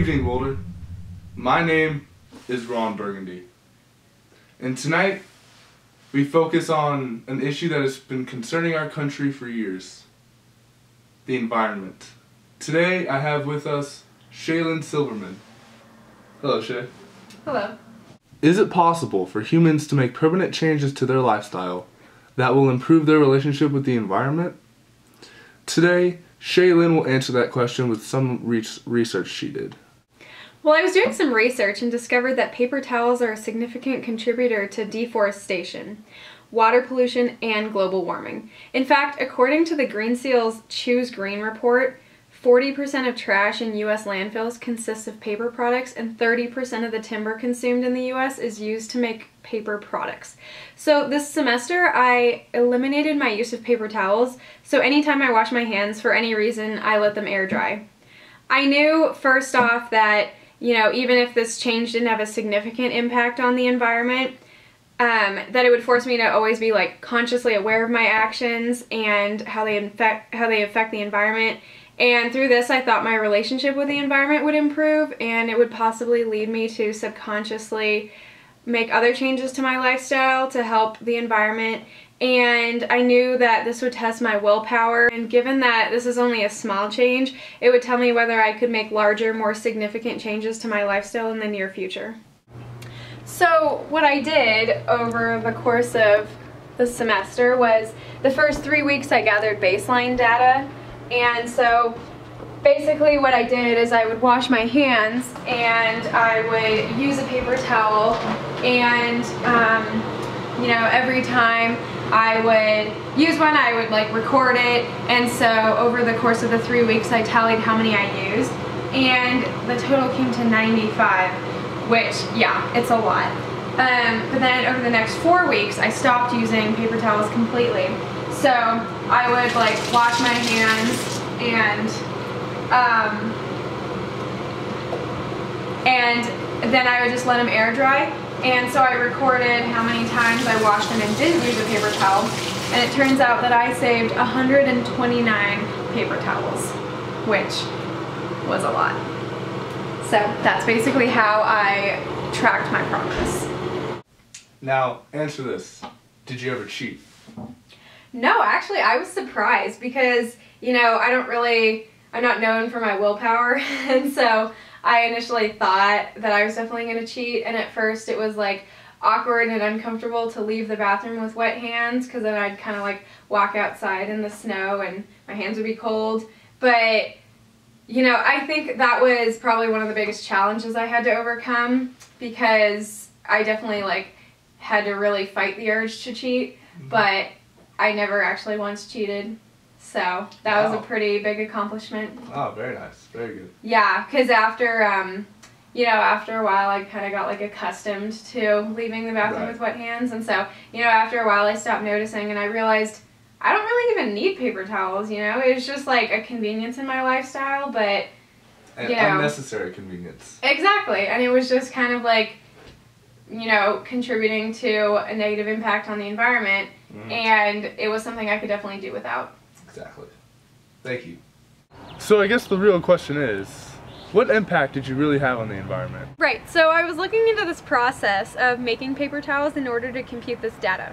Good evening, Boulder. My name is Ron Burgundy. And tonight, we focus on an issue that has been concerning our country for years the environment. Today, I have with us Shaylin Silverman. Hello, Shay. Hello. Is it possible for humans to make permanent changes to their lifestyle that will improve their relationship with the environment? Today, Shaylin will answer that question with some re- research she did. Well, I was doing some research and discovered that paper towels are a significant contributor to deforestation, water pollution, and global warming. In fact, according to the Green Seal's Choose Green report, 40% of trash in US landfills consists of paper products, and 30% of the timber consumed in the US is used to make paper products. So this semester, I eliminated my use of paper towels, so anytime I wash my hands for any reason, I let them air dry. I knew first off that, you know, even if this change didn't have a significant impact on the environment, um, that it would force me to always be like consciously aware of my actions and how they affect how they affect the environment and through this, I thought my relationship with the environment would improve and it would possibly lead me to subconsciously make other changes to my lifestyle to help the environment. And I knew that this would test my willpower. And given that this is only a small change, it would tell me whether I could make larger, more significant changes to my lifestyle in the near future. So what I did over the course of the semester was the first three weeks I gathered baseline data and so basically what I did is I would wash my hands and I would use a paper towel and um, you know every time I would use one I would like record it and so over the course of the three weeks I tallied how many I used and the total came to 95 which yeah it's a lot um, but then over the next four weeks I stopped using paper towels completely so I would like wash my hands and um, and then I would just let them air dry. And so I recorded how many times I washed them and didn't use a paper towel. And it turns out that I saved 129 paper towels, which was a lot. So that's basically how I tracked my progress. Now, answer this. Did you ever cheat? No, actually, I was surprised because, you know, I don't really, I'm not known for my willpower. and so I initially thought that I was definitely going to cheat. And at first it was like awkward and uncomfortable to leave the bathroom with wet hands because then I'd kind of like walk outside in the snow and my hands would be cold. But, you know, I think that was probably one of the biggest challenges I had to overcome because I definitely like had to really fight the urge to cheat. Mm-hmm. But I never actually once cheated. So that wow. was a pretty big accomplishment. Oh, very nice. Very good. Yeah, because after, um, you know, after a while I kind of got like accustomed to leaving the bathroom right. with wet hands. And so, you know, after a while I stopped noticing and I realized I don't really even need paper towels, you know? It's just like a convenience in my lifestyle, but. An you know, unnecessary convenience. Exactly. And it was just kind of like, you know, contributing to a negative impact on the environment Mm. And it was something I could definitely do without. Exactly. Thank you. So I guess the real question is, what impact did you really have on the environment? Right, so I was looking into this process of making paper towels in order to compute this data.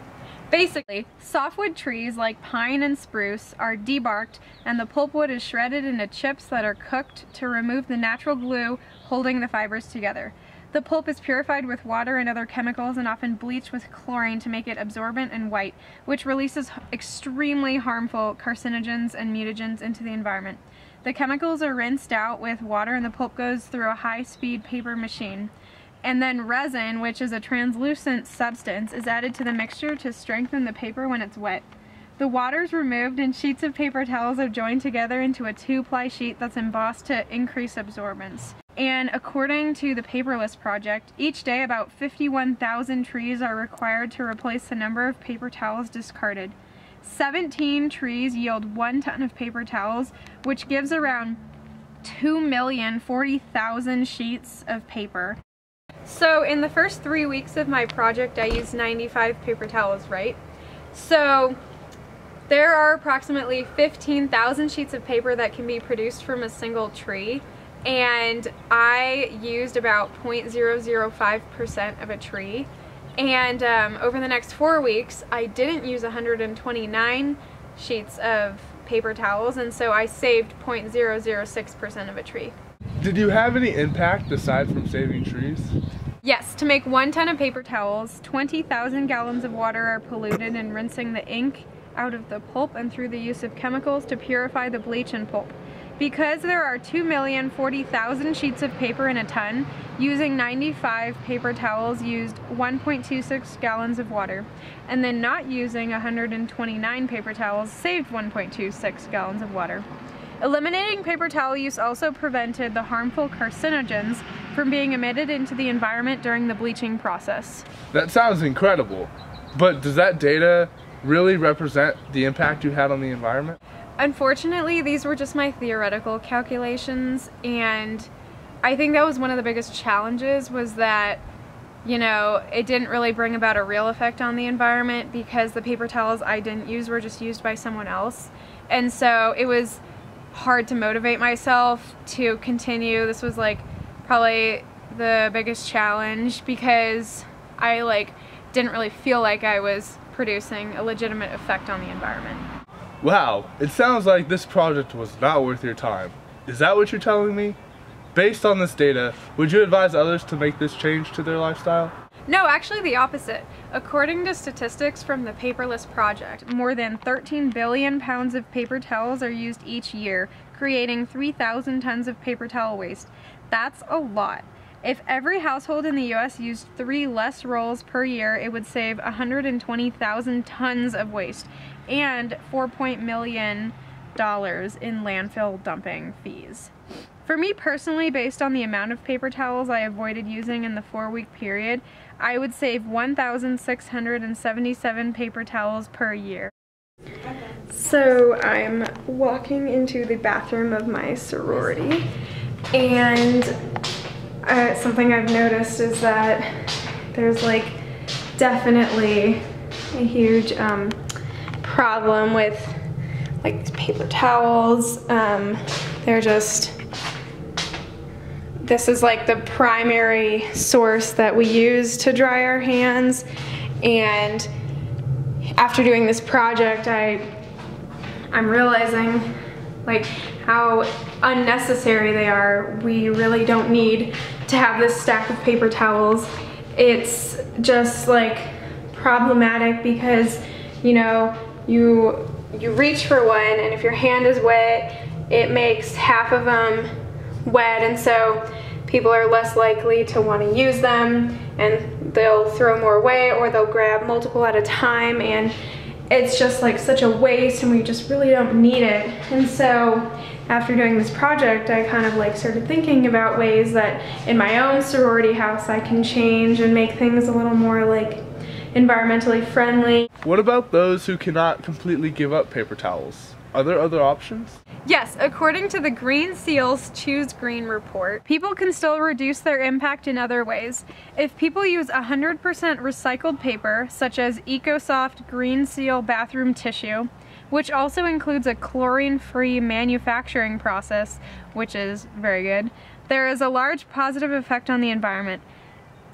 Basically, softwood trees like pine and spruce are debarked and the pulpwood is shredded into chips that are cooked to remove the natural glue holding the fibers together. The pulp is purified with water and other chemicals and often bleached with chlorine to make it absorbent and white, which releases extremely harmful carcinogens and mutagens into the environment. The chemicals are rinsed out with water and the pulp goes through a high-speed paper machine. And then resin, which is a translucent substance, is added to the mixture to strengthen the paper when it's wet. The water is removed and sheets of paper towels are joined together into a two-ply sheet that's embossed to increase absorbance. And according to the Paperless Project, each day about 51,000 trees are required to replace the number of paper towels discarded. 17 trees yield one ton of paper towels, which gives around 2,040,000 sheets of paper. So in the first three weeks of my project, I used 95 paper towels, right? So there are approximately 15,000 sheets of paper that can be produced from a single tree. And I used about 0.005% of a tree. And um, over the next four weeks, I didn't use 129 sheets of paper towels, and so I saved 0.006% of a tree. Did you have any impact aside from saving trees? Yes, to make one ton of paper towels, 20,000 gallons of water are polluted in rinsing the ink out of the pulp and through the use of chemicals to purify the bleach and pulp. Because there are 2,040,000 sheets of paper in a ton, using 95 paper towels used 1.26 gallons of water, and then not using 129 paper towels saved 1.26 gallons of water. Eliminating paper towel use also prevented the harmful carcinogens from being emitted into the environment during the bleaching process. That sounds incredible, but does that data really represent the impact you had on the environment? Unfortunately, these were just my theoretical calculations and I think that was one of the biggest challenges was that you know, it didn't really bring about a real effect on the environment because the paper towels I didn't use were just used by someone else. And so it was hard to motivate myself to continue. This was like probably the biggest challenge because I like didn't really feel like I was producing a legitimate effect on the environment. Wow, it sounds like this project was not worth your time. Is that what you're telling me? Based on this data, would you advise others to make this change to their lifestyle? No, actually the opposite. According to statistics from the Paperless Project, more than 13 billion pounds of paper towels are used each year, creating 3,000 tons of paper towel waste. That's a lot. If every household in the US used three less rolls per year, it would save 120,000 tons of waste and $4 million in landfill dumping fees. For me personally, based on the amount of paper towels I avoided using in the four week period, I would save 1,677 paper towels per year. So I'm walking into the bathroom of my sorority and uh, something I've noticed is that there's like definitely a huge um, problem with like paper towels. Um, they're just, this is like the primary source that we use to dry our hands. And after doing this project, I, I'm realizing like how unnecessary they are. We really don't need to have this stack of paper towels. It's just like problematic because, you know, you you reach for one and if your hand is wet, it makes half of them wet and so people are less likely to want to use them and they'll throw more away or they'll grab multiple at a time and it's just like such a waste and we just really don't need it. And so after doing this project, I kind of like started thinking about ways that in my own sorority house I can change and make things a little more like environmentally friendly. What about those who cannot completely give up paper towels? Are there other options? Yes, according to the Green Seal's Choose Green report, people can still reduce their impact in other ways. If people use 100% recycled paper, such as EcoSoft Green Seal bathroom tissue, which also includes a chlorine-free manufacturing process, which is very good, there is a large positive effect on the environment.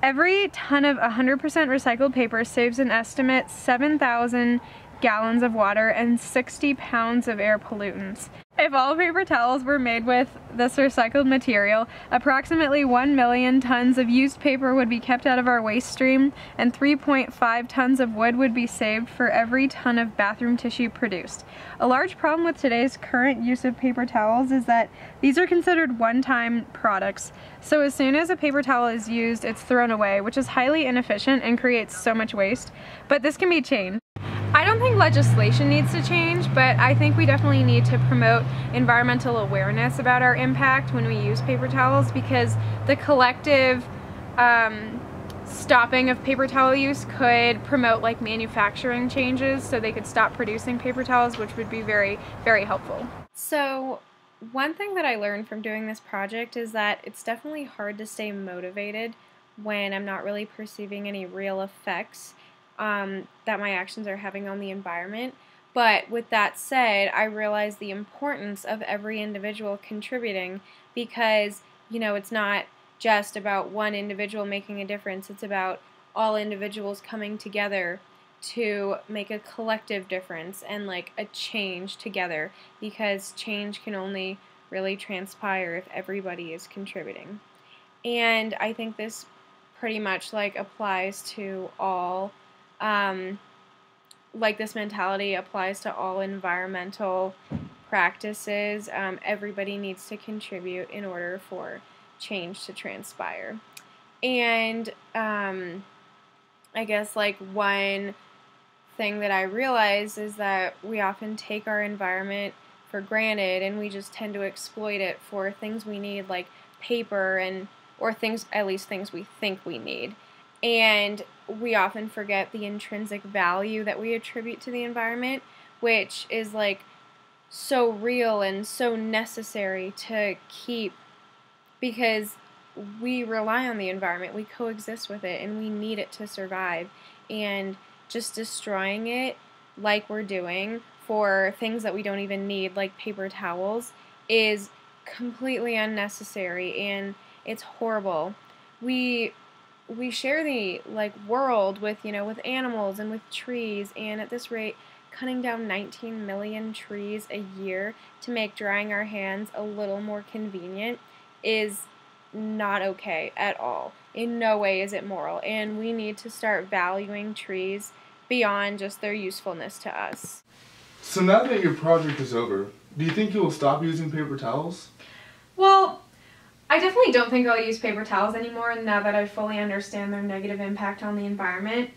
Every ton of 100% recycled paper saves an estimate 7,000 gallons of water and 60 pounds of air pollutants. If all paper towels were made with this recycled material, approximately 1 million tons of used paper would be kept out of our waste stream and 3.5 tons of wood would be saved for every ton of bathroom tissue produced. A large problem with today's current use of paper towels is that these are considered one-time products. So as soon as a paper towel is used, it's thrown away, which is highly inefficient and creates so much waste. But this can be changed. I don't think legislation needs to change, but I think we definitely need to promote environmental awareness about our impact when we use paper towels because the collective um, stopping of paper towel use could promote like manufacturing changes so they could stop producing paper towels, which would be very, very helpful. So one thing that I learned from doing this project is that it's definitely hard to stay motivated when I'm not really perceiving any real effects um, that my actions are having on the environment. But with that said, I realize the importance of every individual contributing because, you know, it's not just about one individual making a difference, it's about all individuals coming together to make a collective difference and like a change together because change can only really transpire if everybody is contributing. And I think this pretty much like applies to all um, like this mentality applies to all environmental practices. Um, everybody needs to contribute in order for change to transpire. And um, I guess like one thing that I realize is that we often take our environment for granted and we just tend to exploit it for things we need like paper and or things at least things we think we need. And we often forget the intrinsic value that we attribute to the environment, which is like so real and so necessary to keep because we rely on the environment, we coexist with it, and we need it to survive. And just destroying it, like we're doing, for things that we don't even need, like paper towels, is completely unnecessary and it's horrible. We we share the like world with you know with animals and with trees and at this rate cutting down 19 million trees a year to make drying our hands a little more convenient is not okay at all. In no way is it moral, and we need to start valuing trees beyond just their usefulness to us. So now that your project is over, do you think you will stop using paper towels? Well, I definitely don't think I'll use paper towels anymore now that I fully understand their negative impact on the environment.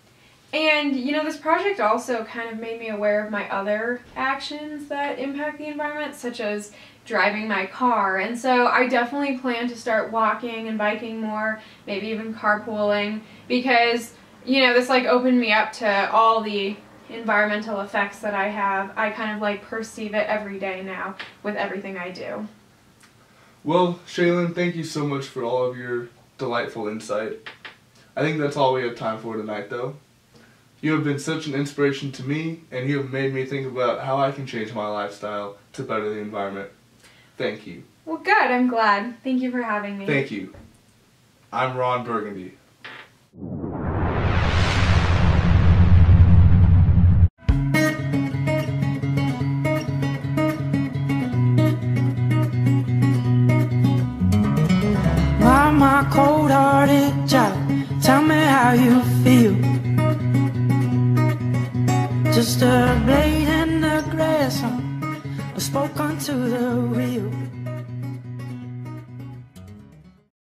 And, you know, this project also kind of made me aware of my other actions that impact the environment, such as driving my car. And so I definitely plan to start walking and biking more, maybe even carpooling, because, you know, this like opened me up to all the environmental effects that I have. I kind of like perceive it every day now with everything I do. Well, Shaylin, thank you so much for all of your delightful insight. I think that's all we have time for tonight, though. You have been such an inspiration to me, and you have made me think about how I can change my lifestyle to better the environment. Thank you. Well, good. I'm glad. Thank you for having me. Thank you. I'm Ron Burgundy. Cold-hearted child. Tell me how you feel. Just a blade in the grass I spoke onto the wheel